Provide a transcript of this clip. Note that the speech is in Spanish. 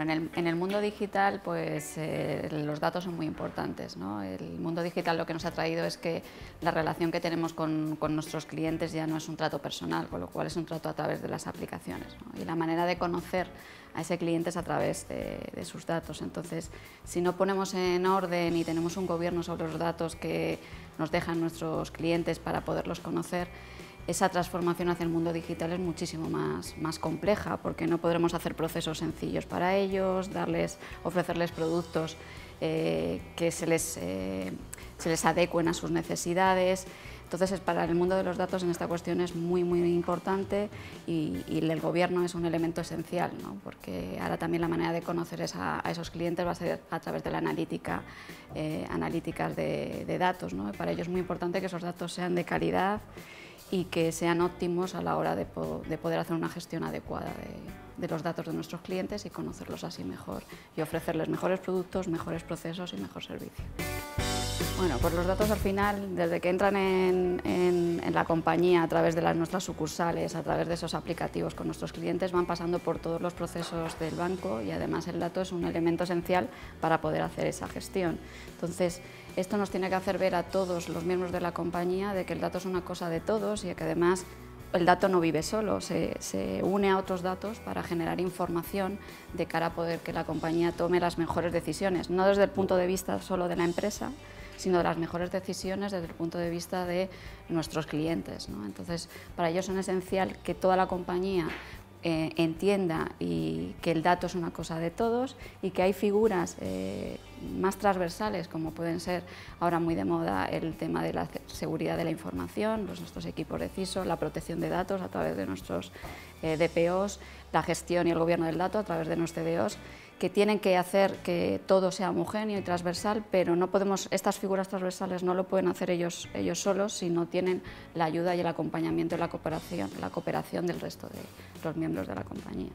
En el, mundo digital, pues eh, los datos son muy importantes. El mundo digital lo que nos ha traído es que la relación que tenemos con, nuestros clientes ya no es un trato personal, con lo cual es un trato a través de las aplicaciones. Y la manera de conocer a ese cliente es a través de, sus datos. Entonces, si no ponemos en orden y tenemos un gobierno sobre los datos que nos dejan nuestros clientes para poderlos conocer, esa transformación hacia el mundo digital es muchísimo más, más compleja porque no podremos hacer procesos sencillos para ellos, darles, ofrecerles productos eh, que se les, eh, se les adecuen a sus necesidades. Entonces, para el mundo de los datos en esta cuestión es muy, muy importante y, el gobierno es un elemento esencial, ¿no? porque ahora también la manera de conocer a esos clientes va a ser a través de la analítica, eh, analíticas de, de datos. ¿no? Para ello es muy importante que esos datos sean de calidad y que sean óptimos a la hora de, po de poder hacer una gestión adecuada de, de, los datos de nuestros clientes y conocerlos así mejor y ofrecerles mejores productos, mejores procesos y mejor servicio. Bueno, pues los datos al final, desde que entran en, en, en, la compañía a través de las, nuestras sucursales, a través de esos aplicativos con nuestros clientes, van pasando por todos los procesos del banco y además el dato es un elemento esencial para poder hacer esa gestión. Entonces, esto nos tiene que hacer ver a todos los miembros de la compañía de que el dato es una cosa de todos y que además el dato no vive solo, se, se, une a otros datos para generar información de cara a poder que la compañía tome las mejores decisiones, no desde el punto de vista solo de la empresa, sino de las mejores decisiones desde el punto de vista de nuestros clientes. ¿no? Entonces, para ellos es esencial que toda la compañía eh, entienda y que el dato es una cosa de todos y que hay figuras eh, más transversales como pueden ser ahora muy de moda el tema de la seguridad de la información, nuestros equipos de CISO, la protección de datos a través de nuestros eh, DPOs, la gestión y el gobierno del dato a través de nuestros TDOs que tienen que hacer que todo sea homogéneo y transversal, pero no podemos, estas figuras transversales no lo pueden hacer ellos, ellos solos si no tienen la ayuda y el acompañamiento y la cooperación, la cooperación del resto de los miembros de la compañía.